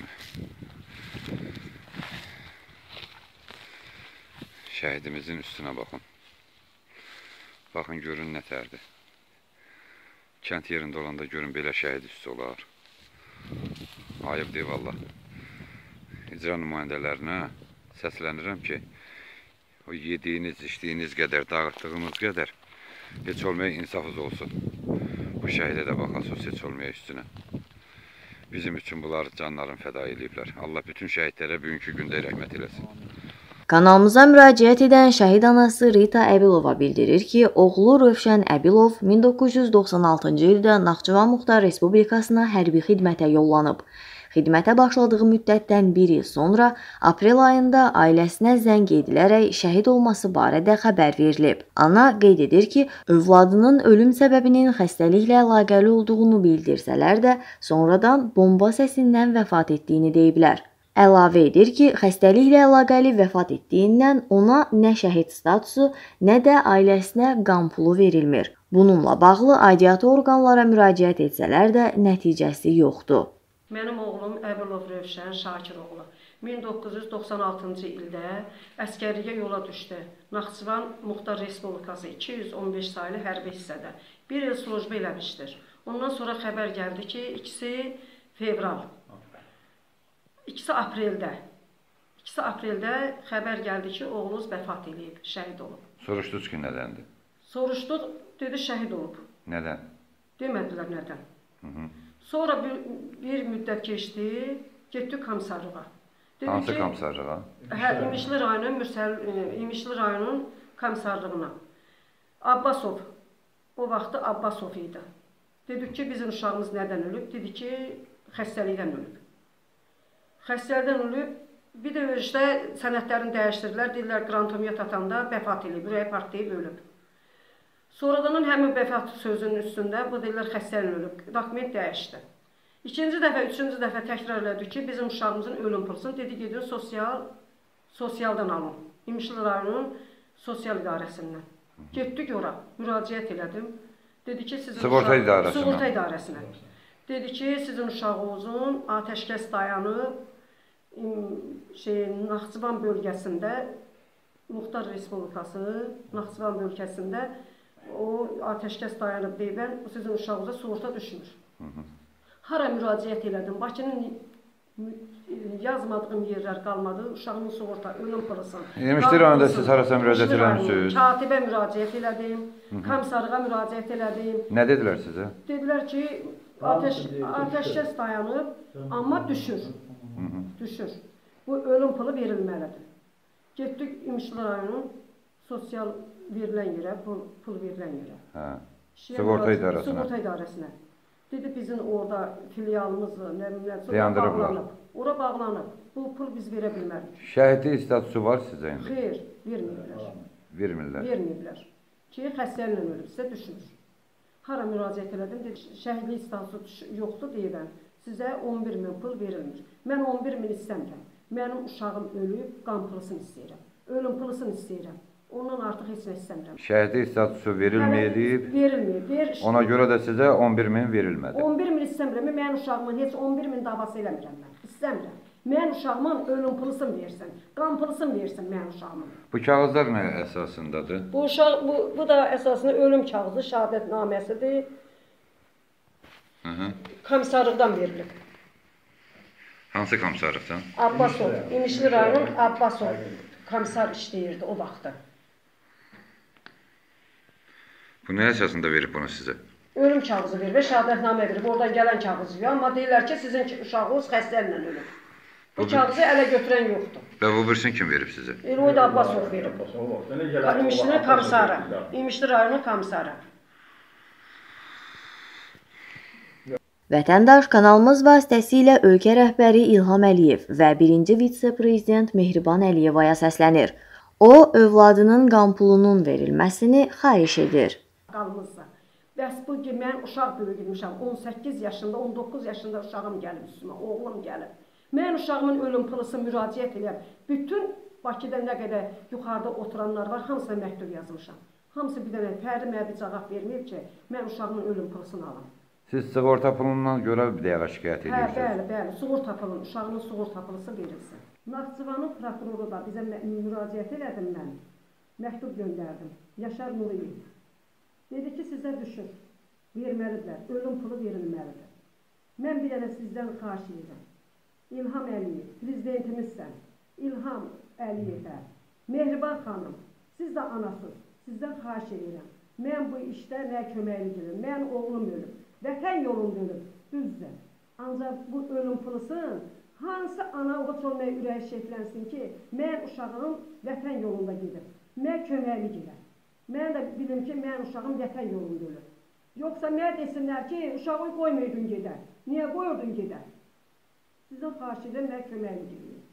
kimi. Şəhidimizin üstünə baxın. Baxın görün nə tərdir. Kənd yerində olanda görün belə şəhid üstü olar. Ayıb deyib Allah. İcra nümayəndələrinə səslənirəm ki, o yediyiniz, içdiyiniz qədər, dağıtdığınız qədər heç olmaya insafınız olsun. Bu şəhidə də baxasınız heç olmaya üstünə. Bizim üçün bunlar canlarını fəda eləyiblər. Allah bütün şəhidlərə bugünkü gündə rəhmət eləsin. Kanalımıza müraciət edən şəhid anası Rita Əbilova bildirir ki, oğlu Rövşən Əbilov 1996-cı ildə Naxçıvan Muxtar Respublikasına hərbi xidmətə yollanıb. Xidmətə başladığı müddətdən bir il sonra aprel ayında ailəsinə zəng edilərək şəhid olması barədə xəbər verilib. Ana qeyd edir ki, övladının ölüm səbəbinin xəstəliklə əlaqəli olduğunu bildirsələr də, sonradan bomba səsindən vəfat etdiyini deyiblər. Əlavə edir ki, xəstəliklə əlaqəli vəfat etdiyindən ona nə şəhid statusu, nə də ailəsinə qan pulu verilmir. Bununla bağlı aidiyyatı orqanlara müraciət etsələr də nəticəsi yoxdur. Mənim oğlum Əbülov Rövşən Şakiroğlu 1996-cı ildə əskərliyə yola düşdü. Naxçıvan Muxtar Respublikası 215 saylı hərbi hissədə 1 il slujba eləmişdir. Ondan sonra xəbər gəldi ki, ikisi fevral İkisi apreldə. İkisi apreldə xəbər gəldi ki, oğlunuz vəfat eləyib, şəhid olub. Soruşdunuz ki, nədəndir? Soruşduq, dedi şəhid olub. Nədən? Demədilər nədən. Hı -hı. Sonra bir, bir müddət keçdi, getdik komissarlığa. Dedi Hansı ki, komissarlığa? Hə, İmişli rayonun Mürsəl e, İmişli rayonun komissarlığına. Abbasov. O vaxtı Abbasov idi. Dedik ki, bizim uşağımız nədən ölüb? Dedi ki, xəstəlikdən ölüb. Xəstəlikdən ölüb. Bir də işte sənədlərini dəyişdirdilər. Dedilər qrantomiya atanda vəfat edib, ürəyi partlayıb ölüb. Sonradan həmin vəfat sözünün üstündə bu deyirlər xəstəliklə ölüb. Dokument dəyişdi. İkinci dəfə, üçüncü dəfə təkrar elədi ki, bizim uşağımızın ölüm pulsunu dedi gedin sosial sosialdan alın. İmişli rayonunun sosial idarəsindən. Getdik ora, müraciət elədim. Dedi ki, sizin Sığorta uşaq- idarəsinə. Sığorta idarəsinə. Dedi ki, sizin uşağınızın atəşkəs dayanıb şey Naxçıvan bölgəsində Muxtar Respublikası Naxçıvan bölgəsində o atəşkəs dayanıb deyibən sizin uşağınıza sığorta düşmür. Hara müraciət elədim? Bakının mü- yazmadığım yerlər qalmadı. Uşağımın sığorta, ölüm pulusun. İmişli rayonunda siz harasa müraciət eləmisiniz? Katibə müraciət elədim, komissarlığa müraciət elədim. Nə dedilər sizə? Dedilər ki, ateş ateşkəs dayanıb, amma düşür. Düşür. Bu ölüm pulu verilməlidir. Getdik İmişli rayonunun sosial verilən yerə, pul, pul verilən yerə. Hə. Sığorta idarəsinə. Sığorta idarəsinə. Dedi bizim orada filialımız nə Dayandırıblar. bağlanıb. Ora bağlanıb. Bu pul biz verə bilmərik. Şəhidlik statusu var sizə indi? Xeyr, verməyiblər. Vermirlər. Verməyiblər. Ki, xəstəliklə ölüb, sizə düşmür. Hara müraciət elədim, dedi, şəhidlik statusu yoxdur deyirəm. Sizə 11 min pul verilmir. Mən 11 min istəmirəm. Mənim uşağım ölüb, qan pulsunu istəyirəm. Ölüm pulsunu istəyirəm. Ondan artıq heç nə istəmirəm. Şəhidlik statusu verilməyib. Verilmir. Ver. Ona görə də sizə 11 min verilmədi. 11 min istəmirəm. Mənim uşağımın heç 11 min davası eləmirəm mən. İstəmirəm. Mənim uşağımın ölüm pulsunu versin. Qan pulsunu versin mənim uşağımın. Bu kağızlar nə əsasındadır? Bu uşaq bu, bu da əsasında ölüm kağızı, şəhadətnaməsidir. Hı -hı. Komissarlıqdan verilib. Hansı komissarlıqdan? Abbasov, İmişli rayonun Abbasov komissar işləyirdi o vaxtda. Bu nə əsasında verib bunu sizə? Ölüm kağızı verib, və şəhadətnamə verib. Oradan gələn kağız yox, amma deyirlər ki, sizin ki- uşağınız xəstəliklə ölüb. Bu kağızı ələ götürən yoxdur. Və bu birisini kim verib sizə? Da Abbasov verib. İmişlinin komissarı, İmişli rayonun komissarı. Vətəndaş kanalımız vasitəsilə ölkə rəhbəri İlham Əliyev və 1-ci vitse-prezident Mehriban Əliyevaya səslənir. O, övladının qan pulunun verilməsini xahiş edir. Qalmızsa. Bəs bu ki, mən uşaq böyüdmüşəm. 18 yaşında, 19 yaşında uşağım gəlib üstümə, oğlum gəlib. Mən uşağımın ölüm pulusu müraciət edirəm. Bütün Bakıda nə qədər yuxarıda oturanlar var, hamısına məktub yazmışam. Hamısı bir dənə fərdi mənə bir cavab verməyib ki, mən uşağımın ölüm pulusunu alım. Siz sığorta pulundan görə bir dəyə şikayət Hə, edirsiniz. bəli, bəli, sığorta pulu, uşağının sığorta pulusu verilsin. Naxçıvanın prokuroru da bizə mü- müraciət elədim mən. Məktub göndərdim. Yaşar Nuriyev. Düşür. Verməlidirlər. Ölüm pulu verilməlidir. Mən bir dənə sizdən xahiş edirəm. İlham Əliyev, prezidentimizsən. İlham Əliyevə, Mehriban xanım, siz də anasız. Sizdən xahiş edirəm. Mən bu işdə nə köməkli gəlirəm. Mən oğlum ölüb. Vətən yolunda ölüb. Düzdür. Ancaq bu ölüm pulusun hansı ana oğuç olmaya ürəyi şəkilənsin ki, mən uşağım vətən yolunda gedir. Mən köməkli gəlirəm. Mən də bilim ki, mən uşağım vətən yolunda ölüb. Yoxsa mənə desinlər ki, uşağı qoymaydın gedər. Niyə qoyurdun gedər? Sizdən xahiş edirəm, mən köməkli gəlirəm.